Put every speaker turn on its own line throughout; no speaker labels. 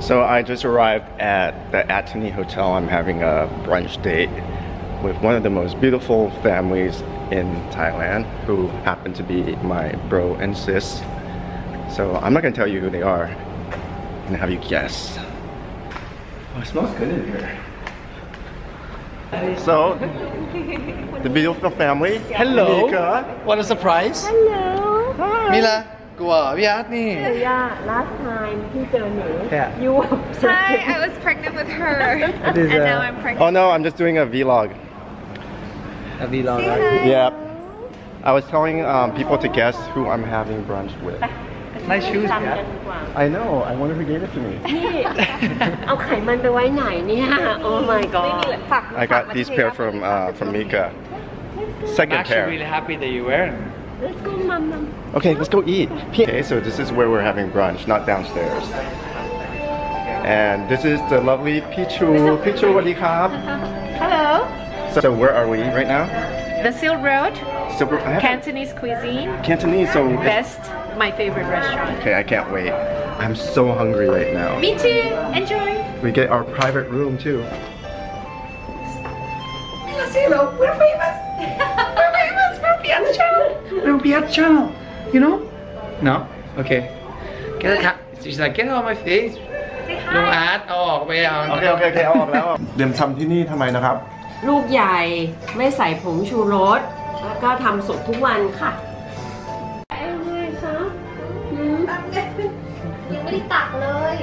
So I just arrived at the Athenee Hotel. I'm having a brunch date with one of the most beautiful families in Thailand who happen to be my bro and sis. So I'm not gonna tell you who they are. I'm gonna have you guess. Oh, it smells good in here. So, the beautiful family.
Hello.
Mika.
What a surprise
Hello.
Hi.
มิ
yeah, last time you told me
yeah.
you were pregnant.
Hi, I was pregnant with her. and now
uh,
I'm pregnant.
Oh no, I'm just doing a vlog.
A vlog,
Say right?
Yep. I was telling um, people to guess who I'm having brunch with.
Nice shoes, yeah.
I know. I wonder who gave it to me.
oh my god.
I got these pair from uh, from Mika. Second I'm actually pair.
really happy that you wear them.
Let's go mom mom
Okay, let's go eat. Okay, so this is where we're having brunch, not downstairs. And this is the lovely Pichu. Pichu, what do you have? Uh-huh.
Hello.
So where are we right now?
The Silk Road,
So we're, I have
Cantonese cuisine,
Cantonese, so
best, my favorite restaurant.
okay, I can't wait. I'm so hungry right now.
Me too. Enjoy.
We get our private room too.
Hello, We're famous. We're famous for Piazza.
Little Piazza you know no okay get it she's like get it on my face ลุงอาร์ตเอาออกไปเอา
โอเคโอเคโอเคเอาออกแล้วเดิมทำที่นี่ทำไมนะครับ
ลูกใหญ่ไม่ใส่ผงชูรส แล้วก็ทำสดทุกวันค่ะอะไรคะหืม
ยังไม่ได้ตักเลย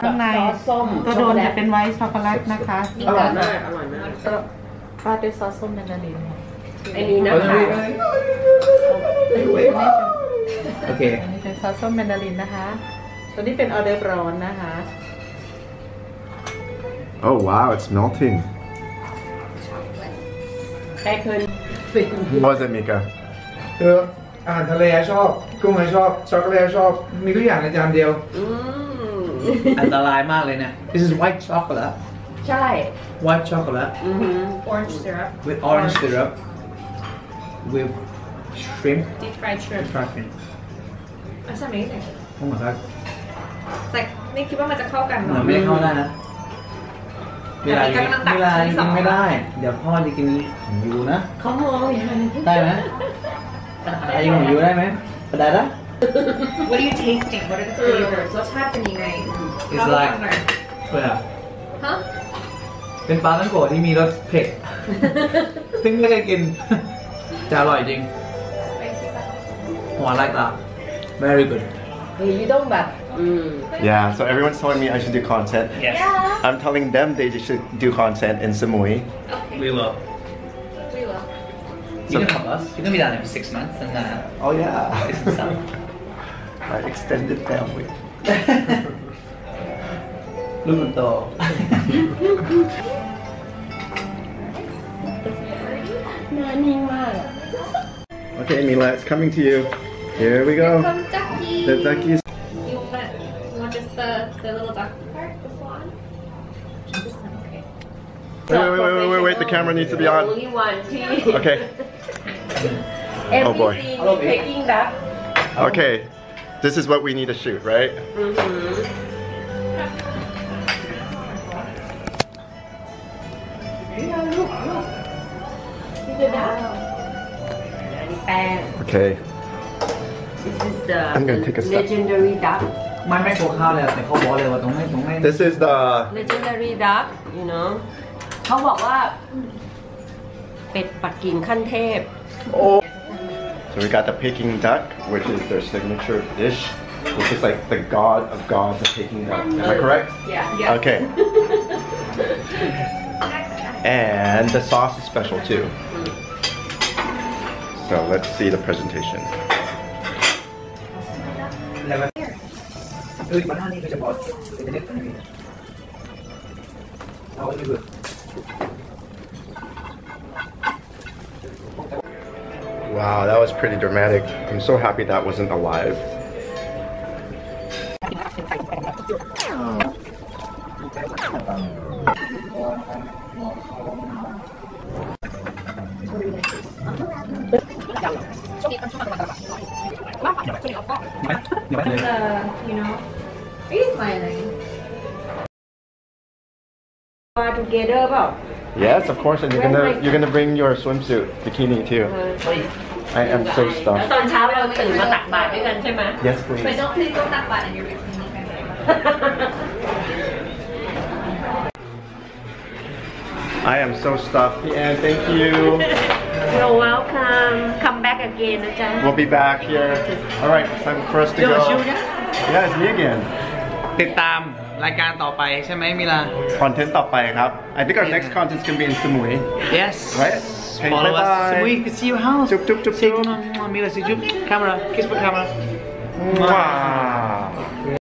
ข้างใน
ซอสส้ม
ตัวโดนจะเป็นไวท์ช็อกโกแลตนะคะ
อร่อยมากอร่อยมาก
ราดด้วยซอสส้มแมนดารินค่ะ
อันนี้นะคะ
โอเค
อันนี้เป็นซอสส้มแมนดารินนะคะตัวนี้เป็นออเดอร์ร้อนนะคะ
Oh wow, it's melting.
ใกล้คืน
What was it, Mika?
คืออาหารทะเลชอบ กุ้งชอบ ช็อกโกแลตชอบ มีทุกอย่างในจานเดียว
อืม
อันตรายมากเลยเนี่ย This is white chocolate
ใช่
white chocolate
อือหือ
Orange syrup.
with orange syrup with shrimp
Deep fried shrimp.
fried shrimp
That's amazing.
oh my god
It's like ไม่คิดว่ามันจะเข้ากัน
เหมือนไม่ได้เข้าได้นะเวลา
แต่มีกำลังตัก
เวลา
ชิ้นส
กิ
อง
นไม่ได้ เดี๋ยวพ่อจะกินของยูนะ
เขามองอย่างนั้น
ได้ไหมอะไรของยูได้ไหมได้ละ
What are you tasting? What are the flavors? รสชาติเป็นยังไง
It's like เพื่อ
ฮะ
เป็นปลาตั้งโกะที่มีรสเผ็ด ซึ่งไม่เคยกิน จะอร่อยจริงหัวไล่ตา very good
เฮ้ยต้องแบบอืม
Yeah, so everyone's telling me I should do content.
yes
I'm telling them they should do content in Samui.
we will
We will.
you can help us you're gonna be down there for six months and uh,
Oh yeah.
it's some
my extended family.
Lumenthal.
okay, Mila, it's coming to you. Here we go.
Here ducky.
The duckies.
You want, you want just the, the little duck part, the swan? Okay.
Wait, wait, wait, wait, wait, wait, the camera needs to be on.
Only one.
okay. Oh boy.
Picking.
Okay, This is what we need to shoot, right?
อือหือนี่คือดาวอันนี้แป้ง
Okay.
This is the
I'm gonna take a step.
legendary duck
ไม่ไม่โคข้าวเลยแต่เขาบอกเลยว่าต้องไม่ต้องไม่
This is the
legendary duck you know เขาบอกว่า เป็ดปักกิ่งขั้นเทพ
So we got the Peking duck, which is their signature dish, which is like the god of gods of Peking duck. Am I correct?
yeah
Okay. And the sauce is special too. So let's see the presentation. Wow, that was pretty dramatic. I'm so happy that wasn't alive.
The you know, are you smiling?
Are together about?
Yes, of course, and you're gonna you're gonna bring your swimsuit bikini too. I am so
แล้ว
stuffed.
ตอนเช้าเราตื่นมาตักบาตรด้วยกันใช่ไหม
Yes,
But
please.
don't please don't talk about it in your bikini.
I am so stuffed, and thank you.
You're welcome come back again นะจ๊ะ
We'll be back here. All right, it's time for us to
Yo,
go.
you again?
Yeah, it's me again.
ติดตาม รายการต่อไปใช่ไหมมิลา
Content ต่อไปครับ I think our next content is gonna be in Samui.
yes
Right? Okay,
follow us
bye-bye.
so we can see your house
Chup, chup, chup,
say
chup.
Mila say chup camera kiss for camera
Mwah.